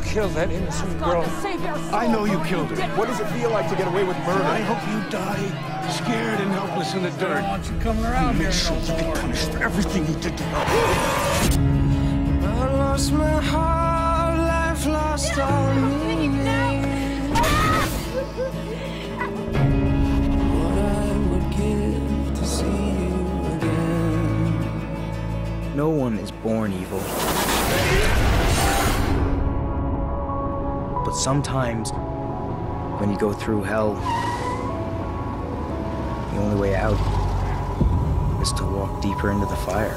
kill that innocent girl. I know you killed her. What does it feel like to get away with murder? I hope you die scared and helpless in the dirt. I want you coming around here. Make sure you get punished for everything you did to her. I lost my heart, life lost all meaning. What I would give to see you again. No one is born evil. But sometimes, when you go through hell, the only way out is to walk deeper into the fire.